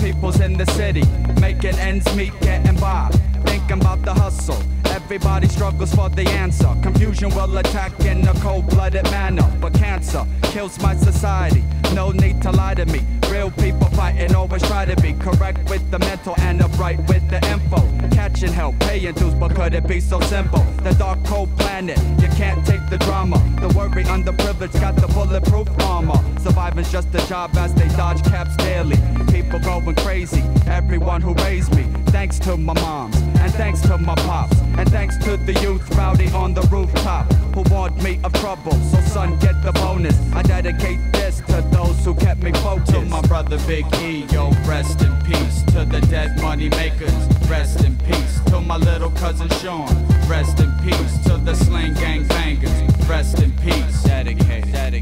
peoples in the city, making ends meet, getting by, thinking about the hustle. Everybody struggles for the answer. Confusion will attack in a cold-blooded manner, but cancer kills my society. No need to lie to me. Real people fighting always try to be correct with the mental and upright with the info. Catching help, paying dues, but could it be so simple? The dark cold planet, you can't take the drama. The worry underprivileged got the bulletproof armor. Surviving's just a job as they dodge caps daily. People going crazy, everyone who raised me. Thanks to my moms, and thanks to my pops, and thanks to the youth rowdy on the rooftop who warned me of trouble. So son, get the bonus. I dedicate this to those who kept me focused. To my brother Big E, yo, rest in peace. To the dead money makers, rest in peace. To my little cousin Sean, rest in peace. To the slang gang bangers, rest in peace. dedicated, dedicated,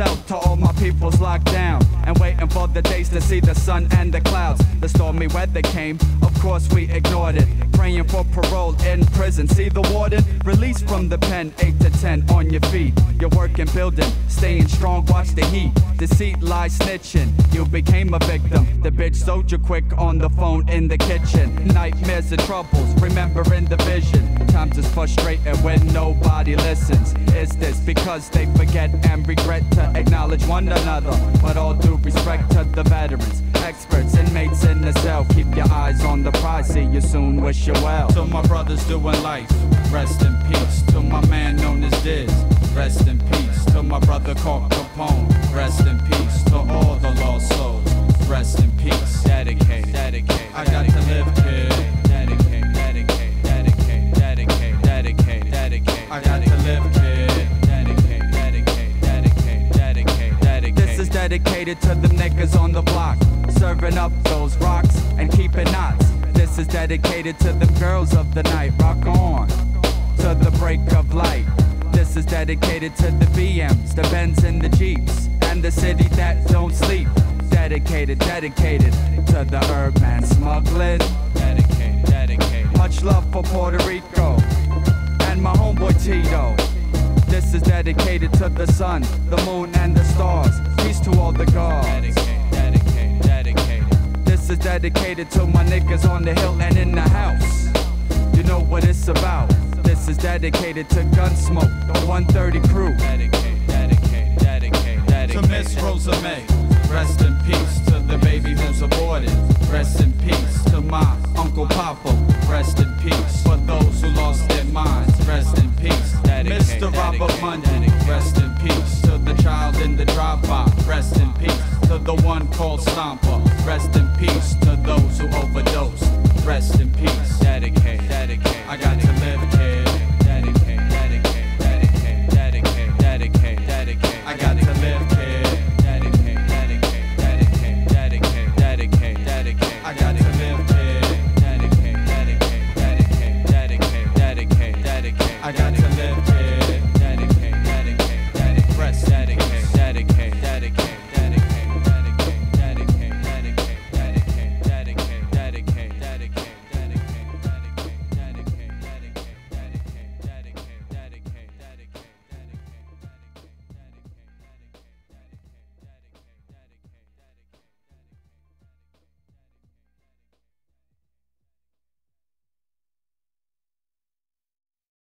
myself to all my peoples locked down for the days to see the sun and the clouds. The stormy weather came, of course we ignored it. Praying for parole in prison. See the warden released from the pen, 8 to 10 on your feet. You're working, building, staying strong, watch the heat. Deceit, lies, snitching. You became a victim. The bitch sold you quick on the phone in the kitchen. Nightmares and troubles, remembering the vision. Times is frustrating when nobody listens. Is this because they forget and regret to acknowledge one another? But all due respect to the veterans, experts, inmates in the cell. Keep your eyes on the prize. See you soon. Wish you well. To my brothers doing life, rest in peace. To my man known as Diz, rest in peace. To my brother called Capone, rest in peace. To all the lost souls, rest in peace. dedicated, dedicated. I got to live, kid. Dedicated, dedicated, dedicated, dedicated, dedicated. I got to live, dedicated to the niggas on the block, serving up those rocks and keeping knots. This is dedicated to the girls of the night. Rock on to the break of light. This is dedicated to the BMs, the Benz and the Jeeps, and the city that don't sleep. Dedicated, dedicated to the herb man smuggling. dedicated, dedicated. Much love for Puerto Rico and my homeboy Tito. This is dedicated to the sun, the moon, and the stars. Dedicated to my niggas on the hill and in the house. You know what it's about. This is dedicated to Gunsmoke, the 130 crew. To. Miss Rosa May, rest in peace. To the baby who's aborted, rest in peace. To my Uncle Papa, rest in peace. For those who lost their minds, rest in peace. Dedicated, Mr. Robert Mundy, rest in peace. To the child in the drive-by, rest in peace. To the one called Stomper, Rest in peace to those who overdosed. Rest in peace.